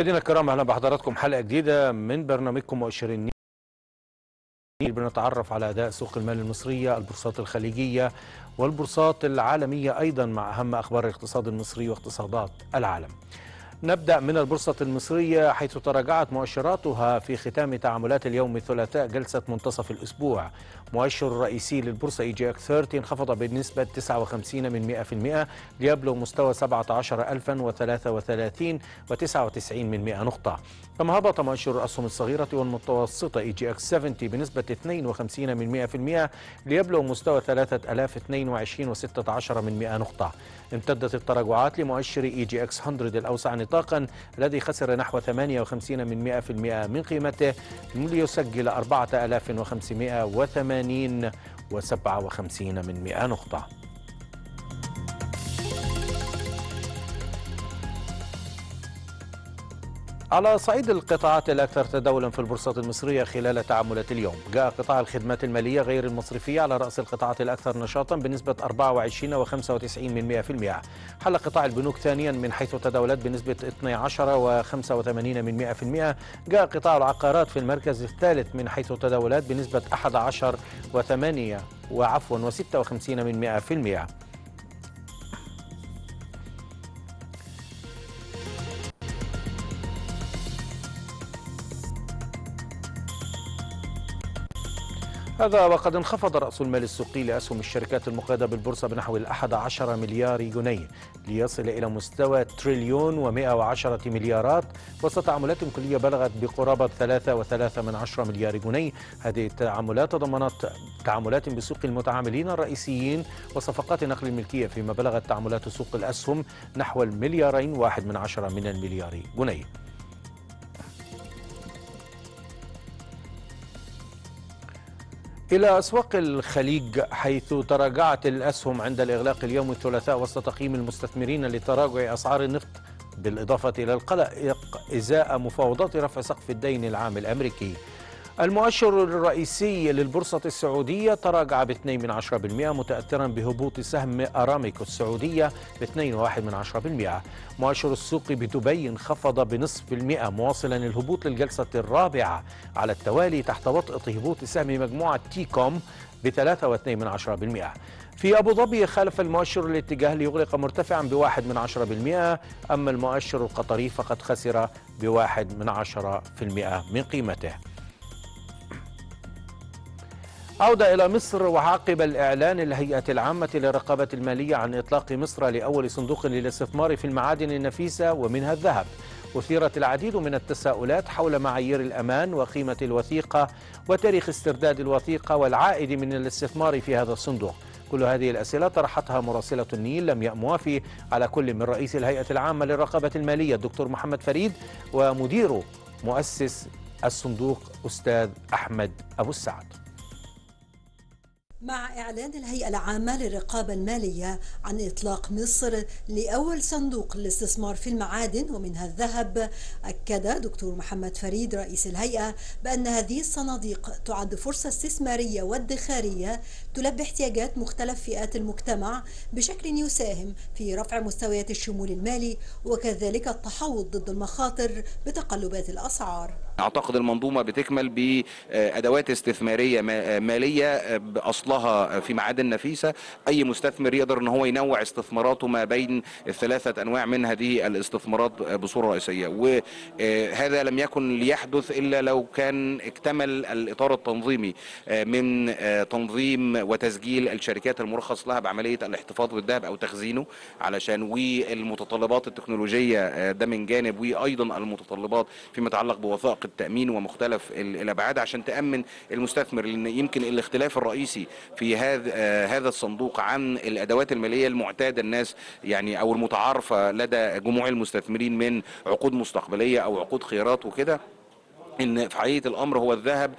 مشاهدينا الكرام أهلا بحضراتكم حلقة جديدة من برنامجكم مؤشر النيل بنتعرف على أداء سوق المال المصرية البورصات الخليجية والبورصات العالمية أيضا مع أهم أخبار الاقتصاد المصري واقتصادات العالم. نبدأ من البورصة المصرية حيث تراجعت مؤشراتها في ختام تعاملات اليوم الثلاثاء جلسة منتصف الأسبوع. مؤشر الرئيسي للبورصة EGX 30 انخفض بنسبة 59 من 100% ليبلغ مستوى 17033 و99 من 100 نقطة. كما هبط مؤشر الأسهم الصغيرة والمتوسطة EGX 70 بنسبة 52 من 100% ليبلغ مستوى 3022 و16 من 100 نقطة. امتدت التراجعات لمؤشر EGX 100 الأوسع نطاقا الذي خسر نحو 58 من 100% من قيمته ليسجل 4580 و57 من 100 نقطة. على صعيد القطاعات الأكثر تداولا في البورصة المصرية خلال تعاملات اليوم. جاء قطاع الخدمات المالية غير المصرفية على رأس القطاعات الأكثر نشاطا بنسبة 24 و95 من 100% حل قطاع البنوك ثانيا من حيث تداولت بنسبة 12 و85 من 100% جاء قطاع العقارات في المركز الثالث من حيث تداولت بنسبة 11 و8 وعفوا و56 من 100% هذا وقد انخفض رأس المال السوقي لأسهم الشركات المقيدة بالبورصة بنحو الأحد عشر مليار جنيه ليصل إلى مستوى تريليون ومائة وعشرة مليارات وسط تعاملات كلية بلغت بقرابة ثلاثة وثلاثة من عشرة مليار جنيه. هذه التعاملات تضمنت تعاملات بسوق المتعاملين الرئيسيين وصفقات نقل الملكية فيما بلغت تعاملات سوق الأسهم نحو المليارين واحد من عشرة من المليار جنيه. إلى أسواق الخليج حيث تراجعت الأسهم عند الإغلاق اليوم الثلاثاء وسط تقييم المستثمرين لتراجع أسعار النفط بالإضافة إلى القلق إزاء مفاوضات رفع سقف الدين العام الأمريكي. المؤشر الرئيسي للبورصة السعودية تراجع ب 2 من 10% متأثرا بهبوط سهم أرامكو السعودية ب 2.1 من 10% مؤشر السوق بدبي انخفض بنصف المئة مواصلا الهبوط للجلسة الرابعة. على التوالي تحت وطأة هبوط سهم مجموعة تي كوم ب 3.2 من 10% في أبو ظبي خالف المؤشر الاتجاه ليغلق مرتفعا بواحد من عشرة بالمئة أما المؤشر القطري فقد خسر بواحد من عشرة في المئة من قيمته. عودة إلى مصر وعقب الإعلان الهيئة العامة للرقابة المالية عن إطلاق مصر لأول صندوق للاستثمار في المعادن النفيسة ومنها الذهب. أثيرت العديد من التساؤلات حول معايير الأمان وقيمة الوثيقة وتاريخ استرداد الوثيقة والعائد من الاستثمار في هذا الصندوق. كل هذه الأسئلة طرحتها مراسلة النيل لم يأموافي على كل من رئيس الهيئة العامة للرقابة المالية الدكتور محمد فريد ومدير مؤسس الصندوق أستاذ أحمد أبو السعد. مع إعلان الهيئة العامة للرقابة المالية عن إطلاق مصر لأول صندوق للاستثمار في المعادن ومنها الذهب. أكد دكتور محمد فريد رئيس الهيئة بأن هذه الصناديق تعد فرصة استثمارية وادخارية تلبي احتياجات مختلف فئات المجتمع بشكل يساهم في رفع مستويات الشمول المالي وكذلك التحوط ضد المخاطر بتقلبات الأسعار. أعتقد المنظومة بتكمل بأدوات استثمارية مالية بأصلها في معادن نفيسة. أي مستثمر يقدر إن هو ينوع استثماراته ما بين الثلاثة أنواع من هذه الاستثمارات بصورة رئيسية. وهذا لم يكن ليحدث إلا لو كان اكتمل الإطار التنظيمي من تنظيم وتسجيل الشركات المرخص لها بعملية الاحتفاظ بالذهب أو تخزينه علشان والمتطلبات التكنولوجية ده من جانب وأيضا المتطلبات فيما يتعلق بوثائق التأمين ومختلف الأبعاد عشان تأمن المستثمر لأن يمكن الاختلاف الرئيسي في هذا هذا الصندوق عن الأدوات المالية المعتادة الناس يعني أو المتعارفة لدى جموع المستثمرين من عقود مستقبلية أو عقود خيارات وكده. إن في حقيقة الأمر هو الذهب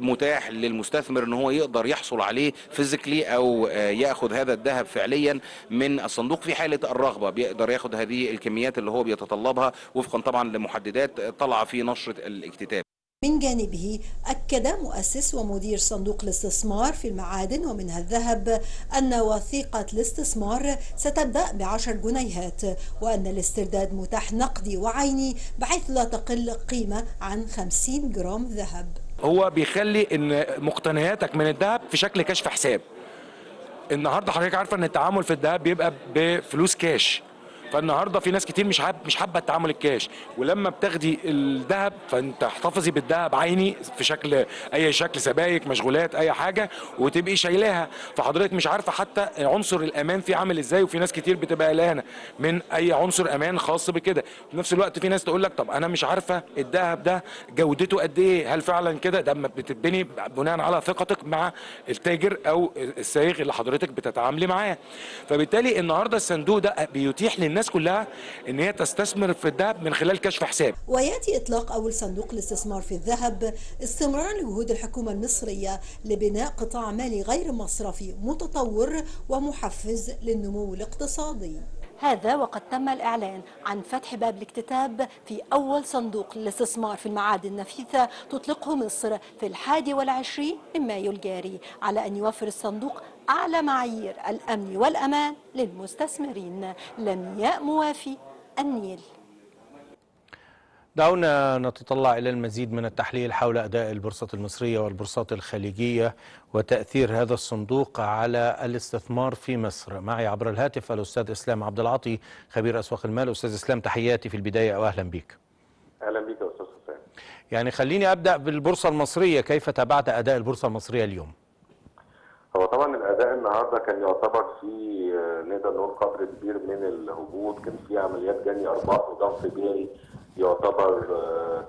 متاح للمستثمر إن هو يقدر يحصل عليه فيزيكلي أو يأخذ هذا الذهب فعليا من الصندوق في حالة الرغبة بيقدر يأخذ هذه الكميات اللي هو بيتطلبها وفقا طبعا لمحددات طالعه في نشرة الاكتتاب. من جانبه أكد مؤسس ومدير صندوق الاستثمار في المعادن ومنها الذهب أن وثيقة الاستثمار ستبدأ بعشر جنيهات وأن الاسترداد متاح نقدي وعيني بحيث لا تقل قيمة عن 50 جرام ذهب. هو بيخلي إن مقتنياتك من الذهب في شكل كشف حساب. النهارده حضرتك عارفة إن التعامل في الذهب بيبقى بفلوس كاش فالنهارده في ناس كتير مش حابب مش حابة التعامل الكاش. ولما بتاخدي الذهب فانت احتفظي بالذهب عيني في شكل أي شكل سبائك مشغولات أي حاجة وتبقي شايلاها. فحضرتك مش عارفة حتى عنصر الأمان فيه عامل إزاي وفي ناس كتير بتبقى قلقانة من أي عنصر أمان خاص بكده. في نفس الوقت في ناس تقول لك طب أنا مش عارفة الذهب ده جودته قد إيه؟ هل فعلا كده؟ ده بتتبني بناء على ثقتك مع التاجر أو السائق اللي حضرتك بتتعاملي معاه. فبالتالي النهارده الصندوق ده بيتيح للناس كلها إن هي تستثمر في الذهب من خلال كشف حساب. ويأتي إطلاق أول صندوق الاستثمار في الذهب استمرارا لجهود الحكومة المصرية لبناء قطاع مالي غير مصرفي متطور ومحفز للنمو الاقتصادي. هذا وقد تم الإعلان عن فتح باب الاكتتاب في أول صندوق للاستثمار في المعادن النفيثة تطلقه مصر في الحادي والعشرين من مايو الجاري على أن يوفر الصندوق أعلى معايير الأمن والأمان للمستثمرين. لمياء موافي النيل. دعونا نتطلع إلى المزيد من التحليل حول أداء البورصة المصرية والبورصات الخليجية وتأثير هذا الصندوق على الاستثمار في مصر. معي عبر الهاتف الأستاذ إسلام عبد العاطي خبير أسواق المال. أستاذ إسلام تحياتي في البداية وأهلا بك أهلا بك يا أستاذ يعني خليني أبدأ بالبورصة المصرية. كيف تابعت أداء البورصة المصرية اليوم؟ هو طبعا الأداء النهارده كان يعتبر في نقدر نقول قدر كبير من الهبوط. كان في عمليات جني أرباح وضغط بيعي. يعتبر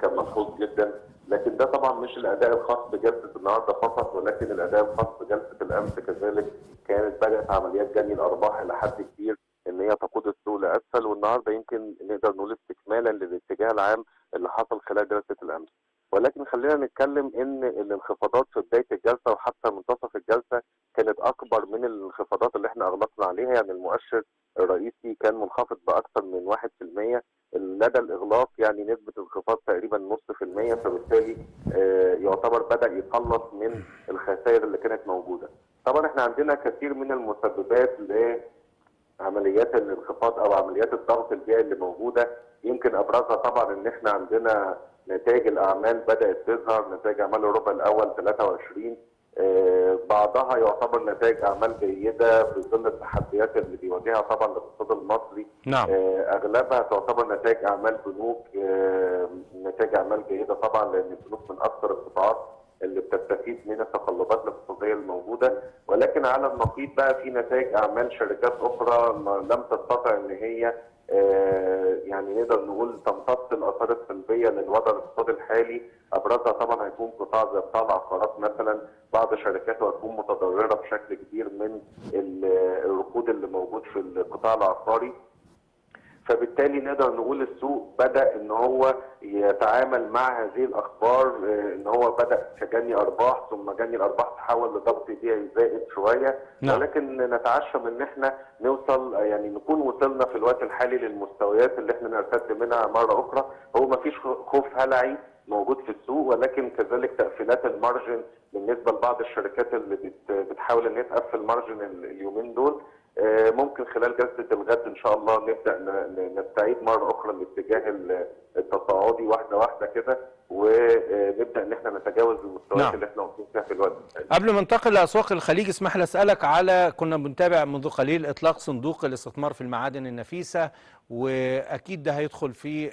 كان ملحوظ جدا. لكن ده طبعا مش الأداء الخاص بجلسة النهارده فقط ولكن الأداء الخاص بجلسة الأمس كذلك كانت بدات عمليات جني الأرباح إلى حد كبير إن هي تقود السوق لأسفل. والنهاردة يمكن نقدر نقول استكمالا للاتجاه العام اللي حصل خلال جلسة الأمس. ولكن خلينا نتكلم إن الانخفاضات في بداية الجلسة وحتى منتصف الجلسة كانت أكبر من الانخفاضات اللي إحنا أغلقنا عليها. يعني المؤشر الرئيسي كان منخفض بأكثر من 1% لدى الإغلاق يعني نسبة انخفاض تقريبا نص في المية فبالتالي يعتبر بدأ يقلص من الخسائر اللي كانت موجودة. طبعا إحنا عندنا كثير من المسببات لعمليات الانخفاض أو عمليات الضغط البيعي اللي موجودة. يمكن أبرزها طبعا إن إحنا عندنا نتائج الأعمال بدأت تظهر نتائج أعمال الربع الأول 23 آه بعضها يعتبر نتائج أعمال جيدة في ظل التحديات اللي بيواجهها طبعا الاقتصاد المصري. نعم. آه أغلبها تعتبر نتائج أعمال بنوك آه نتائج أعمال جيدة طبعا لأن البنوك من أكثر القطاعات اللي بتستفيد من التقلبات الاقتصادية الموجودة. ولكن على النقيض بقى في نتائج أعمال شركات أخرى لم تستطع إن هي يعني نقدر نقول تمتص الآثار السلبية للوضع الاقتصادي الحالي. أبرزها طبعا هيكون قطاع زي قطاع العقارات مثلا. بعض شركاته هتكون متضررة بشكل كبير من الركود اللي موجود في القطاع العقاري. فبالتالي نقدر نقول السوق بدأ إن هو يتعامل مع هذه الأخبار إن هو بدأ كجني أرباح ثم جني الأرباح تحول لضغط بيعي زائد شوية نعم. ولكن نتعشم إن إحنا نوصل يعني نكون وصلنا في الوقت الحالي للمستويات اللي إحنا نرتد منها مرة أخرى هو ما فيش خوف هلعي موجود في السوق ولكن كذلك تقفيلات المارجن بالنسبة لبعض الشركات اللي بتحاول إن هي تقفل مارجن اليومين دول ممكن خلال جلسة الغد إن شاء الله نبدأ نستعيد مرة أخرى الاتجاه التصاعدي واحدة واحدة كده ونبدأ إن إحنا نتجاوز المستويات نعم. اللي إحنا واقفين فيها في الوقت قبل ما ننتقل لاسواق الخليج اسمح لي أسألك على كنا بنتابع منذ قليل إطلاق صندوق الاستثمار في المعادن النفيسة وأكيد ده هيدخل في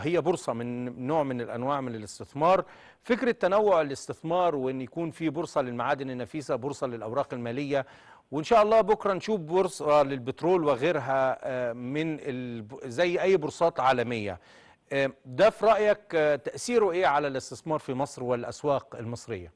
هي بورصة من نوع من الأنواع من الاستثمار فكرة تنوع الاستثمار وإن يكون في بورصة للمعادن النفيسة بورصة للأوراق المالية وإن شاء الله بكرة نشوف بورصة للبترول وغيرها من زي أي بورصات عالمية. ده في رأيك تأثيره إيه على الاستثمار في مصر والأسواق المصرية؟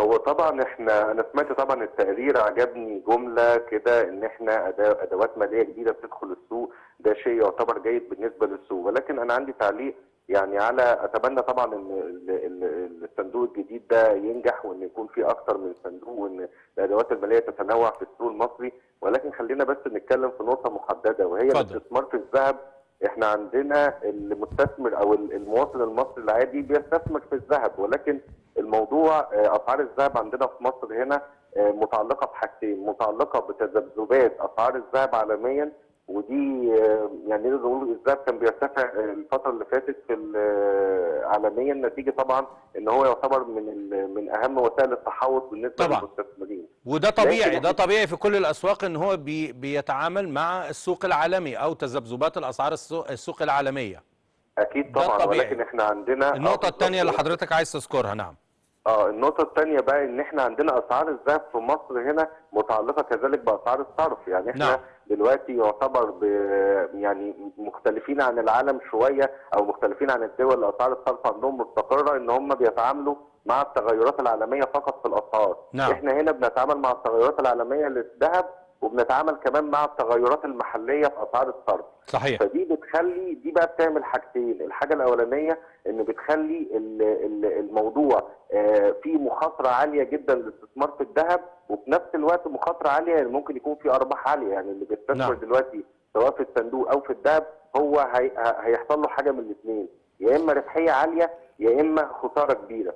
هو طبعا إحنا أنا سمعت طبعا التقرير عجبني جملة كده إن إحنا أدوات مالية جديدة بتدخل السوق ده شيء يعتبر جيد بالنسبة للسوق. ولكن أنا عندي تعليق يعني على أتمنى طبعا إن الصندوق الجديد ده ينجح وإن يكون في أكثر من صندوق وإن الأدوات المالية تتنوع في السوق المصري ولكن خلينا بس نتكلم في نقطة محددة وهي. الاستثمار في الذهب إحنا عندنا المستثمر أو المواطن المصري العادي بيستثمر في الذهب ولكن الموضوع آه، أسعار الذهب عندنا في مصر هنا آه، متعلقة بحاجتين متعلقة بتذبذبات أسعار الذهب عالميا ودي آه، يعني نقدر نقول الذهب كان بيرتفع الفترة اللي فاتت في آه، عالميا نتيجة طبعا إن هو يعتبر من من أهم وسائل التحوط بالنسبة طبعاً. للمستثمرين وده طبيعي ده طبيعي في كل الأسواق إن هو بي بيتعامل مع السوق العالمي أو تذبذبات الأسعار السوق, السوق العالمية أكيد ده طبعا طبيعي. ولكن إحنا عندنا النقطة. الثانية اللي حضرتك عايز تذكرها نعم آه النقطة الثانية بقى إن إحنا عندنا أسعار الذهب في مصر هنا متعلقة كذلك بأسعار الصرف يعني إحنا نعم. دلوقتي يعتبر ب يعني مختلفين عن العالم شوية أو مختلفين عن الدول اللي أسعار الصرف عندهم مستقرة إن هم بيتعاملوا مع التغيرات العالمية فقط في الأسعار. نعم. إحنا هنا بنتعامل مع التغيرات العالمية للذهب وبنتعامل كمان مع التغيرات المحلية في أسعار الصرف. صحيح. فدي بتخلي دي بقى بتعمل حاجتين. الحاجة الأولانية إن بتخلي ال- ال- الموضوع آه، فيه مخاطرة عالية جدا للاستثمار في الذهب. وفي نفس الوقت مخاطرة عالية يعني ممكن يكون في أرباح عالية يعني اللي بيستثمر نعم. دلوقتي سواء في الصندوق أو في الذهب هو هي- هيحصل له حاجة من الاثنين يا إما ربحية عالية يا إما خسارة كبيرة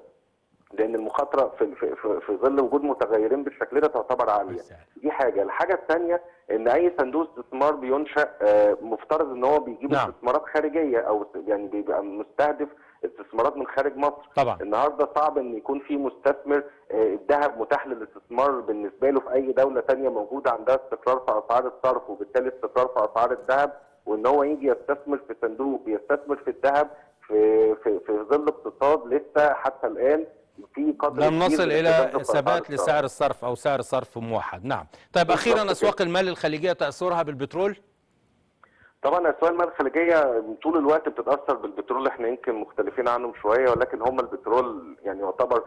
لأن المخاطرة في في في, في ظل وجود متغيرين بالشكل ده تعتبر عالية. دي حاجة الحاجة الثانية إن أي صندوق استثمار بينشأ آه، مفترض إن هو بيجيب نعم. استثمارات خارجية أو يعني بيبقى مستهدف استثمارات من خارج مصر. طبعا. النهارده صعب إن يكون في مستثمر آه، الذهب متاح للاستثمار بالنسبة له في أي دولة تانية موجودة عندها استقرار في أسعار الصرف وبالتالي استقرار في أسعار الذهب وإن هو يجي يستثمر في صندوق بيستثمر في الذهب في في في ظل اقتصاد لسه حتى الآن في قدر لم نصل إلى ثبات. لسعر الصرف أو سعر صرف موحد. نعم. طيب أخيرا. أسواق المال الخليجية تأثرها بالبترول؟ طبعا أسواق المال الخليجية طول الوقت بتتأثر بالبترول إحنا يمكن مختلفين عنهم شوية ولكن هم البترول يعني يعتبر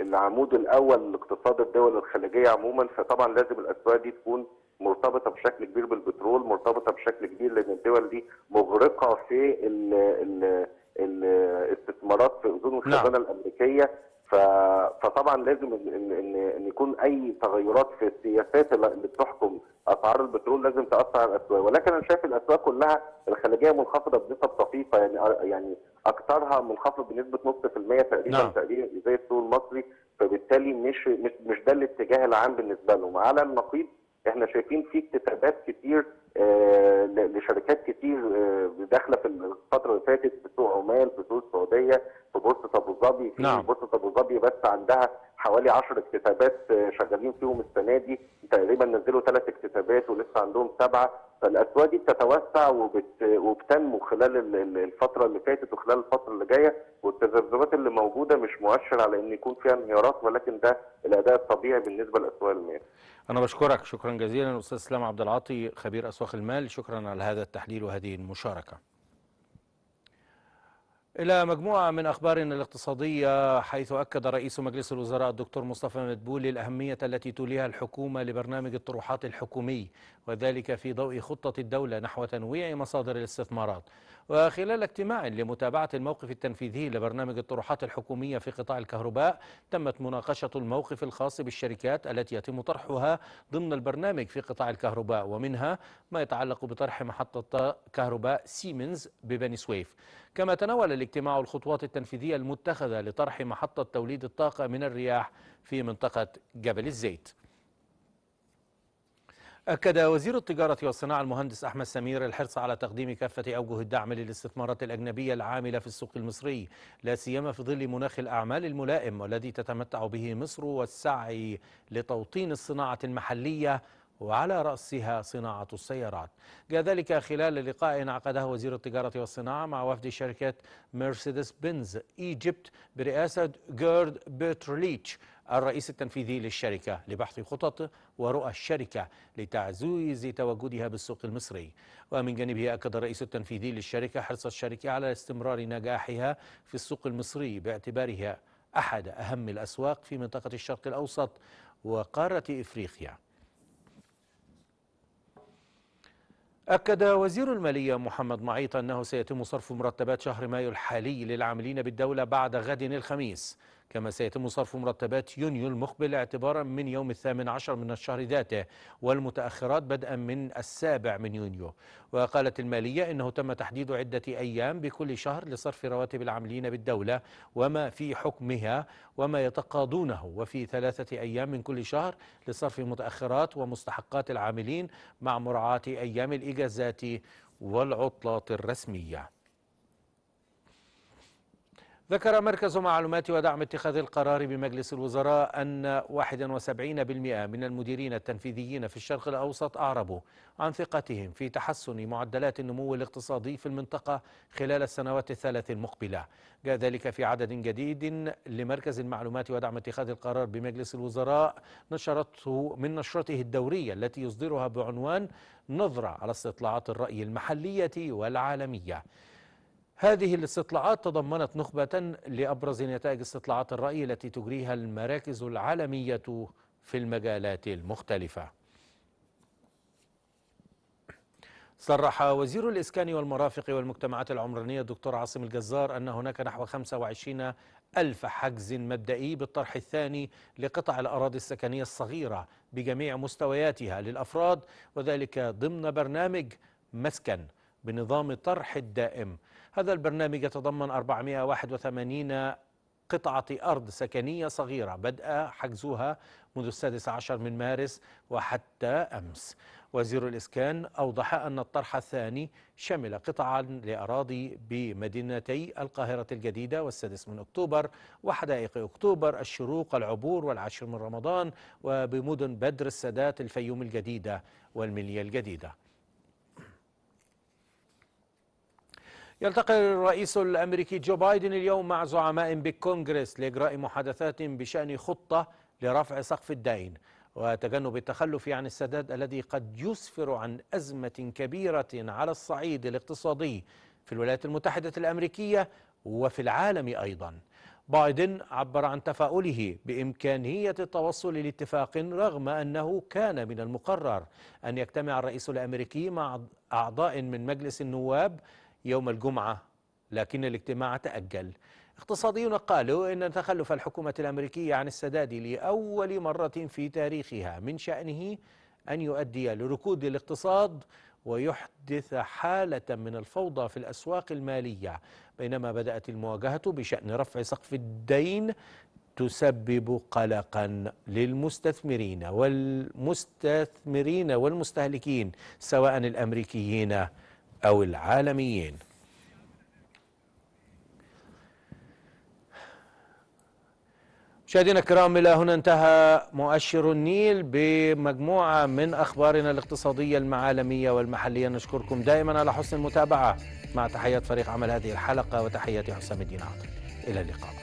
العمود الأول لاقتصاد الدول الخليجية عموما. فطبعا لازم الأسواق دي تكون مرتبطة بشكل كبير بالبترول مرتبطة بشكل كبير لأن الدول دي مغرقة في ال ال الاستثمارات في اذون الخزانة الأمريكية. ف- فطبعا لازم ان ان ان يكون أي تغيرات في السياسات اللي بتحكم أسعار البترول لازم تأثر على الأسواق. ولكن أنا شايف الأسواق كلها الخليجية منخفضة بنسب طفيفة. يعني يعني اكثرها منخفض بنسبة نص في المية تقريبا نعم. تقريبا زي السوق المصري. فبالتالي مش مش مش ده الاتجاه العام بالنسبة لهم. على النقيض إحنا شايفين في اكتتابات كتير آه، لشركات كتير آه، داخلة في الفترة اللي فاتت في سوق عمان في سوق السعودية في بورصة أبو ظبي. في نعم. بورصة أبو ظبي بس عندها حوالي 10 اكتتابات آه، شغالين فيهم السنة دي. تقريبا نزلوا ثلاث اكتتابات ولسه عندهم سبعة. فالأسواق دي بتتوسع وبت... وبتنمو خلال ال- ال- الفترة اللي فاتت وخلال الفترة اللي جاية والتذبذبات اللي موجودة مش مؤشر على إن يكون فيها انهيارات ولكن ده الأداء الطبيعي بالنسبة لأسواق المال. أنا بشكرك. شكرا جزيلا أستاذ اسلام عبد العاطي خبير أسواق المال. شكرا على هذا التحليل وهذه المشاركة. إلى مجموعة من أخبارنا الاقتصادية حيث أكد رئيس مجلس الوزراء الدكتور مصطفى مدبولي الأهمية التي توليها الحكومة لبرنامج الطروحات الحكومي وذلك في ضوء خطة الدولة نحو تنويع مصادر الاستثمارات. وخلال اجتماع لمتابعة الموقف التنفيذي لبرنامج الطروحات الحكومية في قطاع الكهرباء تمت مناقشة الموقف الخاص بالشركات التي يتم طرحها ضمن البرنامج في قطاع الكهرباء ومنها ما يتعلق بطرح محطة كهرباء سيمنز ببني سويف. كما تناول الاجتماع الخطوات التنفيذية المتخذة لطرح محطة توليد الطاقة من الرياح في منطقة جبل الزيت. أكد وزير التجارة والصناعة المهندس أحمد سمير الحرص على تقديم كافة أوجه الدعم للاستثمارات الأجنبية العاملة في السوق المصري لا سيما في ظل مناخ الأعمال الملائم والذي تتمتع به مصر والسعي لتوطين الصناعة المحلية وعلى رأسها صناعة السيارات. جاء ذلك خلال لقاء عقده وزير التجارة والصناعة مع وفد شركة مرسيدس بنز إيجيبت برئاسة جيرد بيترليتش الرئيس التنفيذي للشركة لبحث خطط ورؤى الشركة لتعزيز تواجدها بالسوق المصري. ومن جانبه أكد الرئيس التنفيذي للشركة حرص الشركة على استمرار نجاحها في السوق المصري باعتبارها أحد أهم الأسواق في منطقة الشرق الأوسط وقارة إفريقيا. أكد وزير المالية محمد معيط أنه سيتم صرف مرتبات شهر مايو الحالي للعاملين بالدولة بعد غد الخميس. كما سيتم صرف مرتبات يونيو المقبل اعتبارا من يوم الثامن عشر من الشهر ذاته والمتأخرات بدءا من السابع من يونيو. وقالت المالية إنه تم تحديد عدة أيام بكل شهر لصرف رواتب العاملين بالدولة وما في حكمها وما يتقاضونه. وفي ثلاثة أيام من كل شهر لصرف متأخرات ومستحقات العاملين مع مراعاة أيام الإجازات والعطلات الرسمية. ذكر مركز معلومات ودعم اتخاذ القرار بمجلس الوزراء أن 71% من المديرين التنفيذيين في الشرق الأوسط أعربوا عن ثقتهم في تحسن معدلات النمو الاقتصادي في المنطقة خلال السنوات الثلاث المقبلة. جاء ذلك في عدد جديد لمركز المعلومات ودعم اتخاذ القرار بمجلس الوزراء نشرته من نشرته الدورية التي يصدرها بعنوان نظرة على استطلاعات الرأي المحلية والعالمية. هذه الاستطلاعات تضمنت نخبة لأبرز نتائج استطلاعات الرأي التي تجريها المراكز العالمية في المجالات المختلفة. صرح وزير الإسكان والمرافق والمجتمعات العمرانية الدكتور عاصم الجزار أن هناك نحو 25 ألف حجز مبدئي بالطرح الثاني لقطع الأراضي السكنية الصغيرة بجميع مستوياتها للأفراد وذلك ضمن برنامج مسكن بنظام طرح الدائم. هذا البرنامج يتضمن 481 قطعة أرض سكنية صغيرة بدأ حجزها منذ السادس عشر من مارس وحتى أمس. وزير الإسكان أوضح أن الطرح الثاني شمل قطعا لأراضي بمدينتي القاهرة الجديدة والسادس من أكتوبر وحدائق أكتوبر الشروق العبور والعاشر من رمضان وبمدن بدر السادات الفيوم الجديدة والمنيا الجديدة. يلتقي الرئيس الأمريكي جو بايدن اليوم مع زعماء بالكونغرس لإجراء محادثات بشأن خطة لرفع سقف الدين وتجنب التخلف عن السداد الذي قد يسفر عن أزمة كبيرة على الصعيد الاقتصادي في الولايات المتحدة الأمريكية وفي العالم أيضا. بايدن عبر عن تفاؤله بإمكانية التوصل لاتفاق رغم أنه كان من المقرر أن يجتمع الرئيس الأمريكي مع أعضاء من مجلس النواب يوم الجمعة لكن الاجتماع تأجل. اقتصاديون قالوا إن تخلف الحكومة الأمريكية عن السداد لأول مرة في تاريخها من شأنه أن يؤدي لركود الاقتصاد ويحدث حالة من الفوضى في الأسواق المالية. بينما بدأت المواجهة بشأن رفع سقف الدين تسبب قلقا للمستثمرين والمستثمرين والمستهلكين سواء الأمريكيين أو العالميين. مشاهدينا الكرام إلى هنا انتهى مؤشر النيل بمجموعة من أخبارنا الاقتصادية المعالمية والمحلية. نشكركم دائما على حسن المتابعة. مع تحيات فريق عمل هذه الحلقة وتحياتي حسام الدين عاطف. إلى اللقاء.